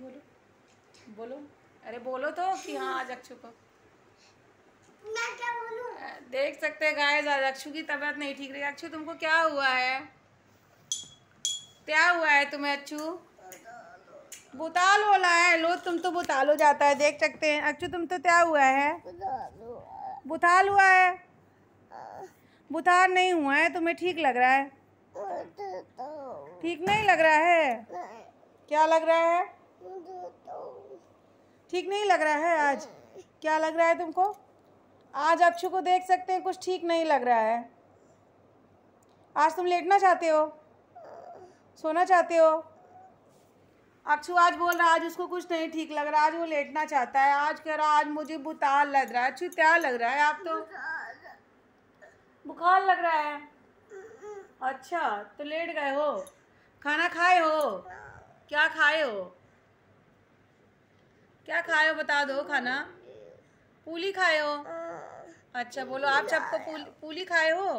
बोलो। बोलो। अरे बोलो तो कि हाँ आज अक्षु को। मैं क्या बोलूँ? देख सकते हैं गाय आज अक्षु की तबीयत नहीं ठीक रही। अक्षु तुमको क्या हुआ है? क्या हुआ है तुम्हें अक्षु? बुताल बोला है। लो तुम तो बुतालो जाता है देख सकते हैं। अक्षु तुम तो क्या हुआ है? बुताल हुआ है? बुखार नहीं हुआ है तुम्हें ठीक लग रहा है? ठीक नहीं लग रहा है? क्या लग रहा है? ठीक नहीं लग रहा है आज? क्या लग रहा है तुमको? आज अक्षु को देख सकते हैं, कुछ ठीक नहीं लग रहा है। आज तुम लेटना चाहते हो? सोना चाहते हो? अक्षु आज बोल रहा है, आज उसको कुछ नहीं ठीक लग रहा, आज वो लेटना चाहता है। आज कह रहा आज मुझे बुतार लग रहा है। अक्षु, क्या लग रहा है आप तो? बुखार लग रहा है। अच्छा तो लेट गए हो। खाना खाए हो? क्या खाए हो? क्या खाए हो बता दो खाना? पूली खाए हो? अच्छा बोलो आप सबको पूली, पूली खाए हो?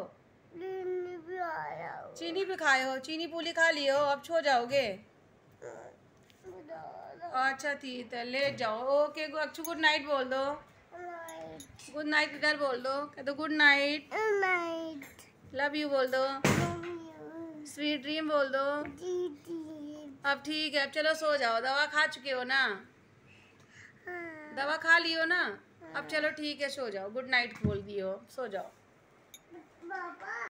चीनी भी खाए हो? चीनी पूली खा लिए हो? अब छो जाओगे? अच्छा ठीक है लेट जाओ। ओके अक्षु गुड नाइट बोल दो। गुड नाइट इधर बोल दो। कह दो गुड नाइट लव यू बोल दो। स्वीट ड्रीम बोल दो। अब ठीक है अब चलो सो जाओ दवा खा चुके हो ना? दवा खा लियो ना? हाँ। अब चलो ठीक है, सो जाओ। गुड नाइट बोल दियो। सो जाओ।